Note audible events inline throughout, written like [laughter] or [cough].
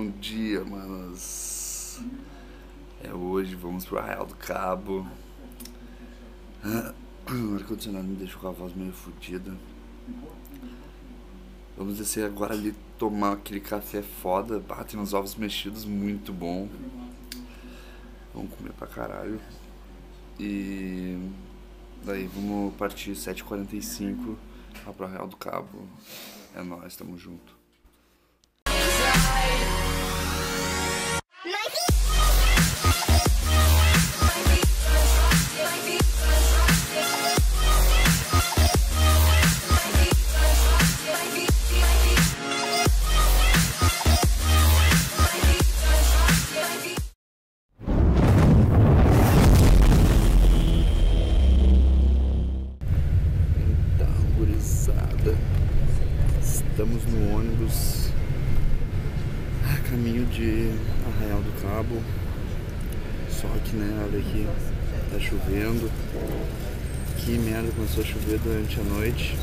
Bom dia, manos. É hoje, vamos pro Arraial do Cabo. O ar-condicionado me deixou com a voz meio fodida. Vamos descer agora ali tomar aquele café foda. Ah, tem uns ovos mexidos muito bom. Vamos comer pra caralho. E daí vamos partir 7h45 lá pro Arraial do Cabo. É nóis, tamo junto. Merda, começou a chover durante a noite.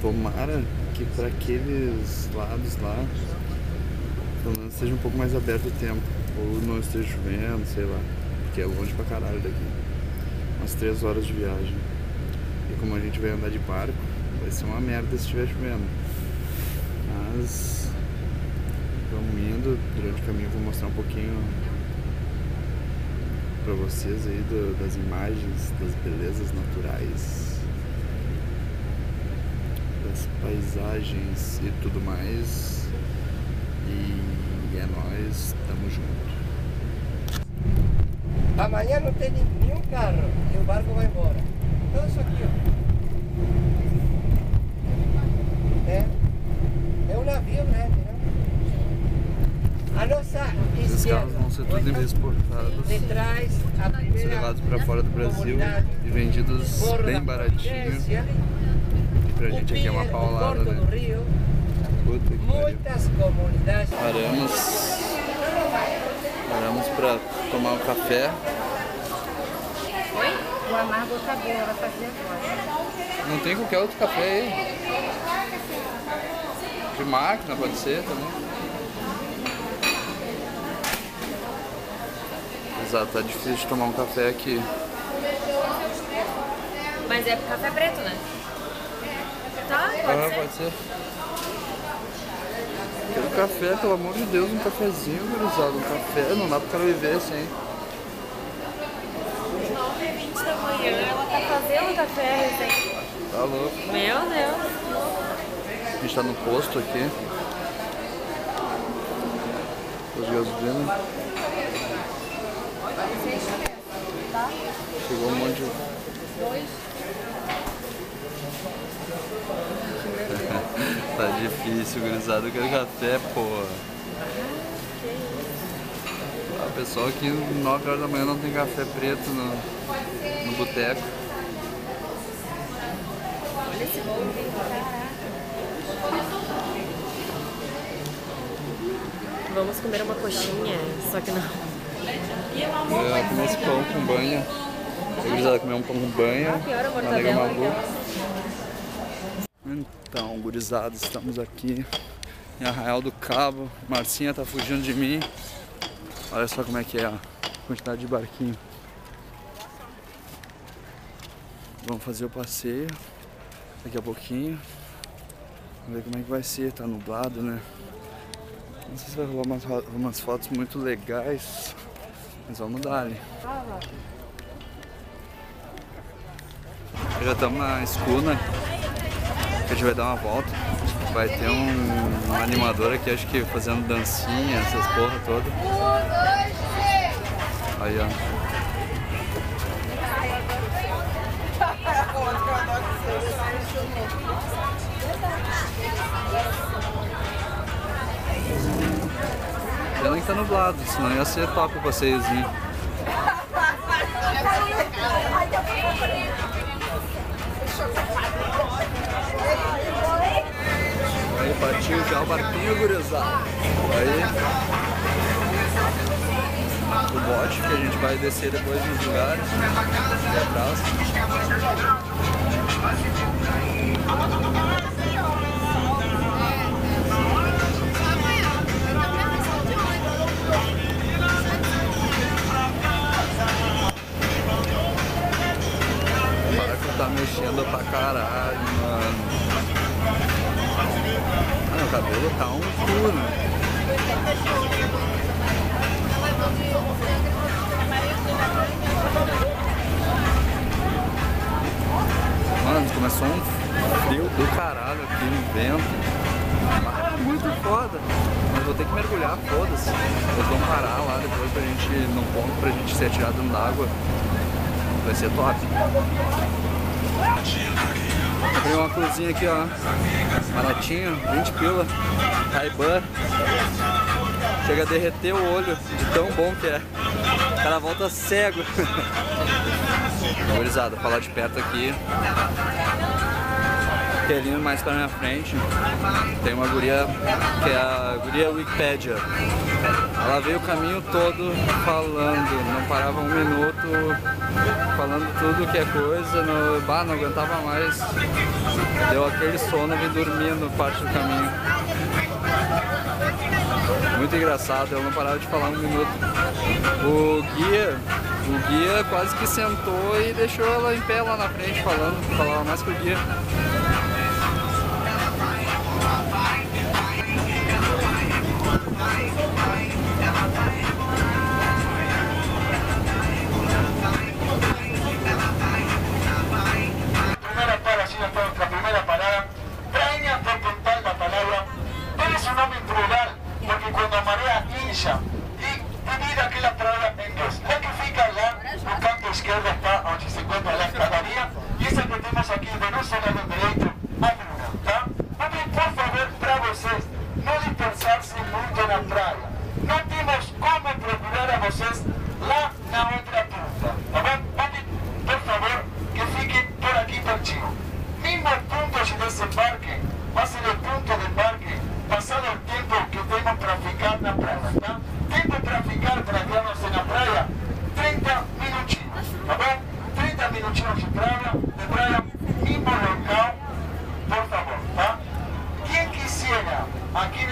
Tomara que para aqueles lados lá, pelo menos seja um pouco mais aberto o tempo. Ou não esteja chovendo, sei lá. Porque é longe pra caralho daqui. Umas três horas de viagem. E como a gente vai andar de barco, vai ser uma merda se estiver chovendo. Mas vamos indo, durante o caminho eu vou mostrar um pouquinho pra vocês aí do- das imagens, das belezas naturais, das paisagens e tudo mais. E é nóis, tamo junto. Amanhã não tem nem- nenhum carro e o barco vai embora. Então isso aqui, ó. É, é um navio, né? entendeu? A nossa Esses esquerda, carros vão ser tudo exportados. de trás, a levados pra fora do Brasil e vendidos bem baratinho. E pra gente aqui é uma paulada, né? Puta que pariu. muitas comunidades. Paramos. Paramos pra tomar um café. Oi? O amargo acabou, ela fazia agora. Não tem qualquer outro café aí. De máquina pode ser também. Exato, tá difícil de tomar um café aqui. Mas é café preto, né? Tá, pode Ah, ser. pode ser. Quero café, pelo amor de Deus, um cafezinho, gurizada. Um café, não dá pro cara viver assim. 9h20 da manhã, ela tá fazendo café recém. Tá louco. Meu Deus. A gente tá no posto aqui. Posto de Chegou um monte de. [laughs] tá difícil, gurizada. Eu quero café, porra. Ah, o pessoal aqui 9 horas da manhã não tem café preto no, no boteco. Olha esse bolo, caraca. Vamos comer uma coxinha, só que não. É, comer esse pão com banha. Gurizada comer um pão com banha. Uma nega maluca. Então, gurizada, estamos aqui em Arraial do Cabo. Marcinha tá fugindo de mim. Olha só como é que é a quantidade de barquinho. Vamos fazer o passeio daqui a pouquinho. Vamos ver como é que vai ser, tá nublado, né? Não sei se vai rolar umas, umas fotos muito legais, mas vamos dar ali. Já estamos na escuna, a gente vai dar uma volta. Vai ter um, um animador aqui, acho que fazendo dancinha, essas porra toda. Aí, ó. Pena que tá nublado, senão ia ser top o passeiozinho. [laughs] [laughs] partiu já o barquinho, gurizada. Aí o bote que a gente vai descer depois nos lugares. Ali atrás. Atirado dentro d'água. Vai ser top. Comprei uma cozinha aqui, ó. Baratinho, 20 pila. Ray-Ban. Chega a derreter o olho de tão bom que é. O cara volta cego. [laughs] Gurizada, falar de perto aqui. Mais pra minha frente. Tem uma guria que é a guria Wikipedia. Ela veio o caminho todo falando, não parava um minuto, falando tudo que é coisa, no, bah, não aguentava mais. Deu aquele sono, vim dormindo parte do caminho. Muito engraçado, ela não parava de falar um minuto. O guia, o guia quase que sentou e deixou ela em pé lá na frente falando, falava mais que o guia. 15 50. Aquí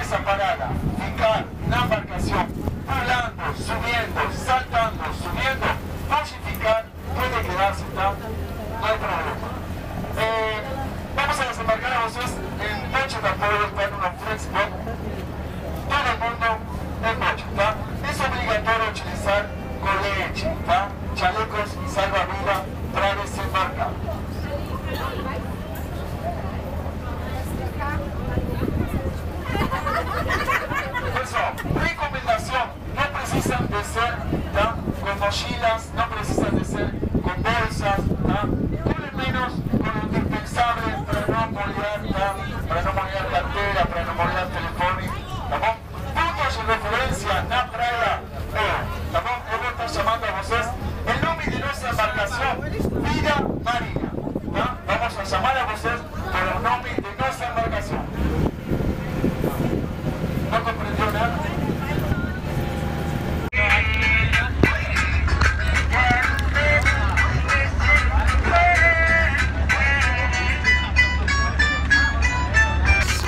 mochilas, não precisam de ser com bolsas, tá? Pelo menos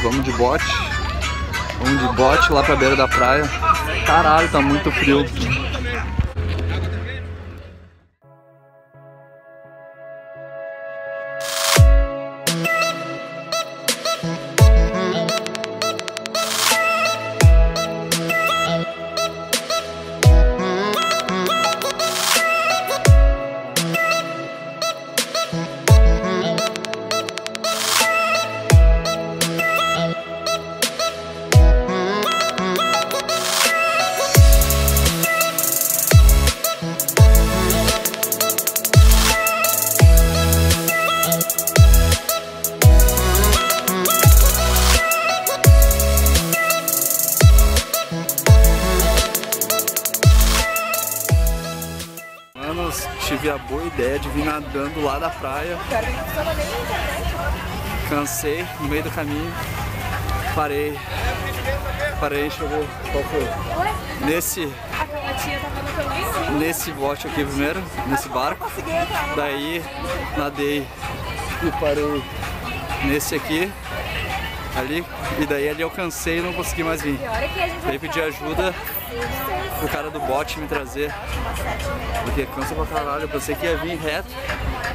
Vamos de bote. Vamos de bote lá pra beira da praia. Caralho, tá muito frio. Boa ideia de vir nadando lá da praia. Cansei no meio do caminho. Parei. Parei, deixa eu ver qual foi. Nesse, caminho. nesse bote aqui primeiro, nesse barco. Daí nadei e parei nesse aqui. Ali, e daí ali eu cansei e não consegui mais vir. Pior é Daí pedi ajuda pro cara do bote me trazer, porque cansa pra caralho. Eu pensei que ia vir reto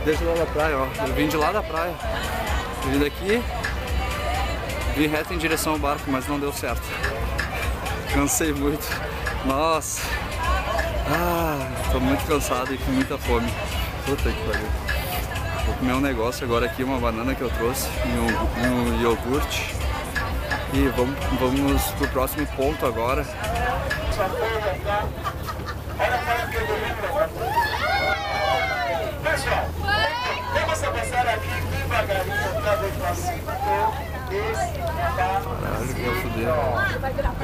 desde lá da praia, ó. Eu vim de lá da praia. Vim daqui, vim reto em direção ao barco, mas não deu certo. Cansei muito. Nossa. Ah, tô muito cansado e com muita fome. Puta que pariu. Comer um negócio agora aqui, uma banana que eu trouxe e um, um iogurte. E vamos, vamos pro próximo ponto agora. Pessoal, vamos começar aqui devagarinho.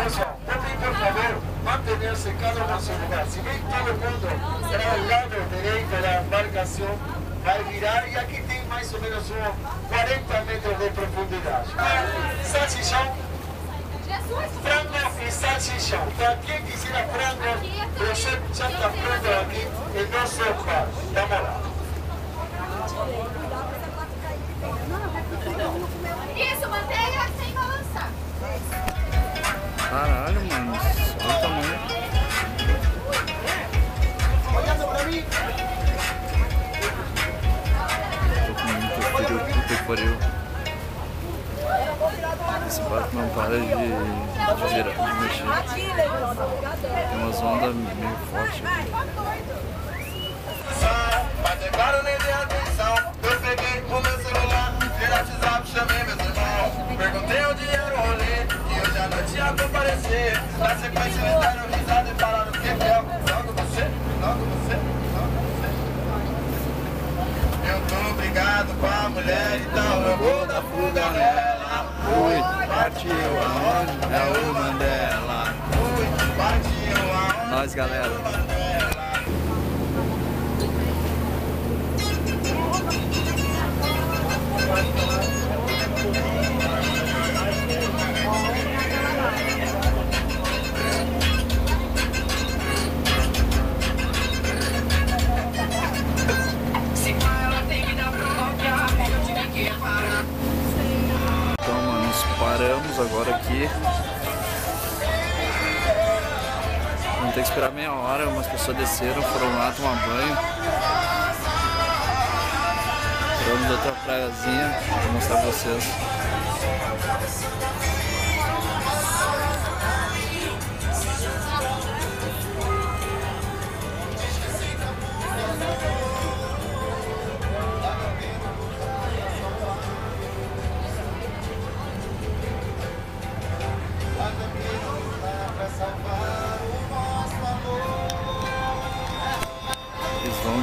Pessoal, também por favor, mantenha-se cada um no seu lugar. Se vem todo mundo para o lado direito da embarcação, vai virar e aqui tem mais ou menos uns 40 metros de profundidade. Salsichão, frango e salsichão. Para quem quiser frango, chefe já está pronto aqui em nosso bar. Vamos lá. Barco não para de, de girar, de mexer. Tem umas ondas meio fortes aqui. Mas levaram nem de atenção. Eu peguei o meu celular, o WhatsApp, chamei meus irmãos. Perguntei onde era o rolê e não tinha comparecer. Na sequência eles deram risada e falaram que é logo você, logo você, logo você. Eu tô brigado com a mulher, então eu vou dar fuga nela. Ui, partiu aonde? É o Mandela. Nós, galera. Paramos agora aqui. Vamos ter que esperar meia hora. Umas pessoas desceram, foram lá tomar banho. Paramos outra praiazinha. Vou mostrar pra vocês.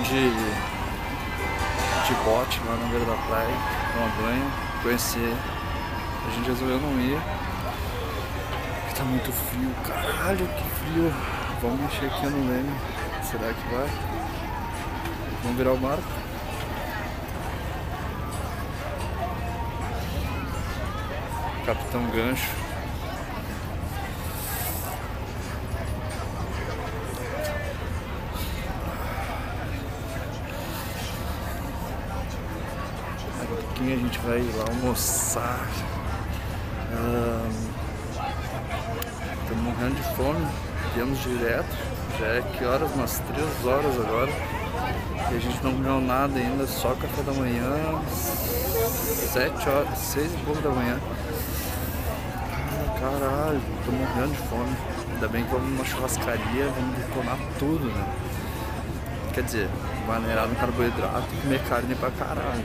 De, de bote lá na beira da praia, tomar banho, conhecer. A gente resolveu não ir. Porque tá muito frio, caralho, que frio. Vamos mexer aqui no leme. Será que vai? Vamos virar o barco? Capitão Gancho. Pouquinho a gente vai lá almoçar. Estamos morrendo de fome. Viemos direto. Já é que horas? Umas 3 horas agora. E a gente não comeu nada ainda, só café da manhã. 7 horas, 6 e pouco da manhã. Caralho, tô morrendo de fome. Ainda bem que vamos numa churrascaria, vamos detonar tudo, né? Quer dizer, maneirar no carboidrato e comer carne pra caralho.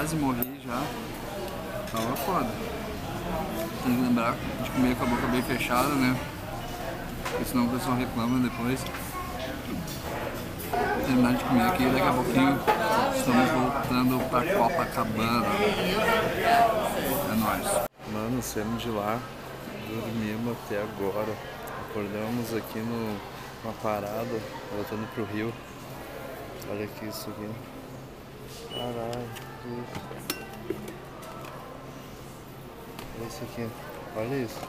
quase morri já. Tava foda. Tem que lembrar de comer com a boca bem fechada, né? Porque senão o pessoal reclama depois. terminar de comer aqui, daqui a pouquinho estamos voltando pra Copacabana. É nóis. Mano, saímos de lá, dormimos até agora. Acordamos aqui no, numa parada, voltando pro Rio. Olha aqui isso aqui. Caralho, Olha isso aqui. Olha isso.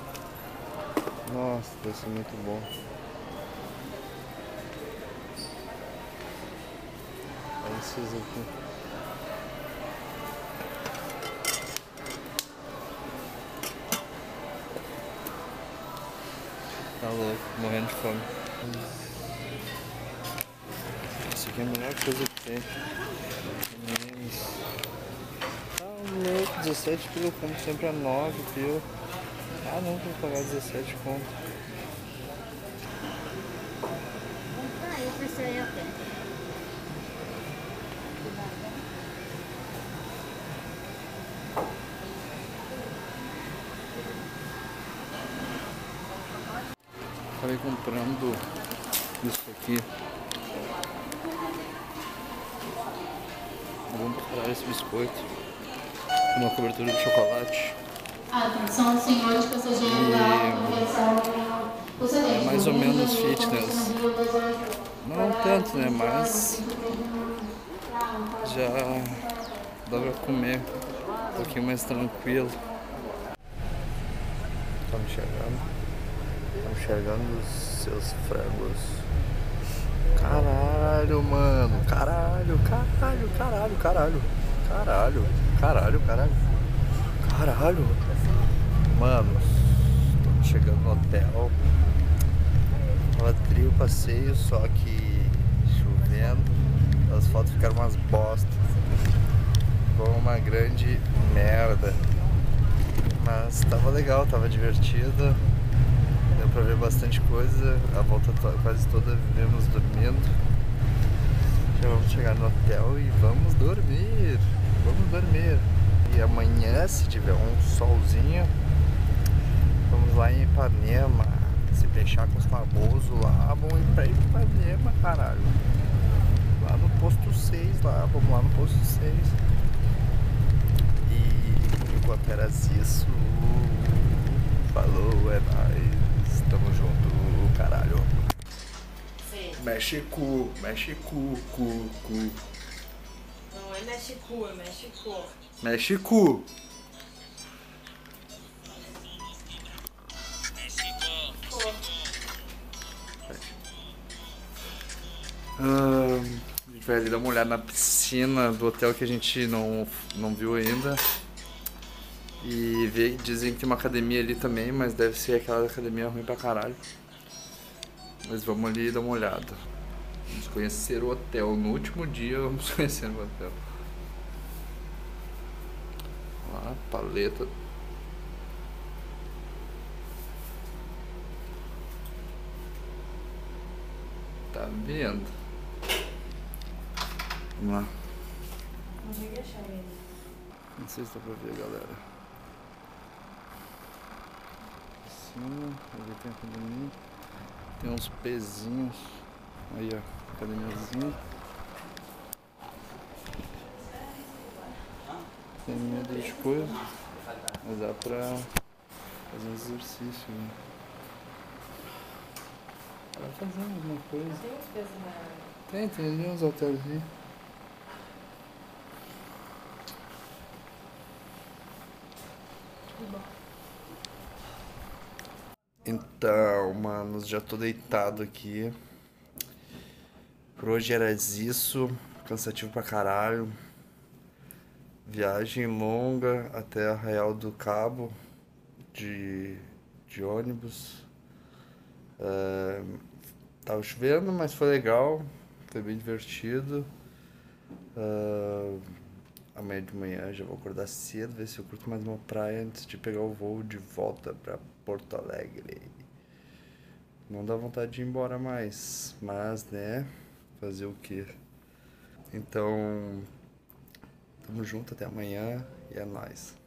Nossa, deve ser muito bom. Olha esses aqui. Tá louco, morrendo de fome. Isso aqui é a melhor coisa que tem. Louco, 17 pila, como sempre é 9 pila. Ah não, vou pagar 17 conto. Ah, eu pensei até. Acabei comprando isso aqui. Vamos preparar esse biscoito. Uma cobertura de chocolate. Atenção, senhores passageiros da alta É mais ou menos fitness. Não tanto, né? Mas já dá pra comer um pouquinho mais tranquilo. Estamos chegando. Estamos enxergando os seus frangos. Caralho, mano. Caralho, caralho, caralho, caralho. Caralho, caralho, caralho. Caralho. Mano, estamos chegando no hotel. Tava trio passeio, só que chovendo. As fotos ficaram umas bosta. Ficou uma grande merda. Mas tava legal, tava divertido. Deu pra ver bastante coisa. A volta quase toda vivemos dormindo. Já vamos chegar no hotel e vamos dormir. Vamos dormir. E amanhã, se tiver um solzinho, vamos lá em Ipanema. Se fechar com os famosos lá, vamos ir pra Ipanema, caralho. Lá no posto 6 lá, vamos lá no posto 6. E enquanto era isso, falou, é nóis, tamo junto, caralho. Mexe cu, mexe cu, cu, cu. É México, é México. Mexe cu. A gente vai ali dar uma olhada na piscina do hotel que a gente não, não viu ainda. E ver, dizem que tem uma academia ali também, mas deve ser aquela academia ruim pra caralho. Mas vamos ali dar uma olhada. Vamos conhecer o hotel. No último dia vamos [laughs] conhecer o hotel. Lá, paleta. Tá vendo? Vamos lá. A achar ele. Não sei se dá pra ver, galera. Cima, ali tem a academia. Tem uns pezinhos. Aí, ó, academiazinha. Tem medo de coisa. Mas dá pra fazer um exercício, né? Vai fazer alguma coisa. Tem uns pesos na. Tem, tem ali uns halterzinhos. Então, manos, já tô deitado aqui. Por hoje era isso. Cansativo pra caralho. Viagem longa até Arraial do Cabo de, de ônibus. É, tava chovendo, mas foi legal. Foi bem divertido. Ah, amanhã de manhã já vou acordar cedo, ver se eu curto mais uma praia antes de pegar o voo de volta pra Porto Alegre. Não dá vontade de ir embora mais, mas né, fazer o quê? Então, tamo junto até amanhã e é nóis.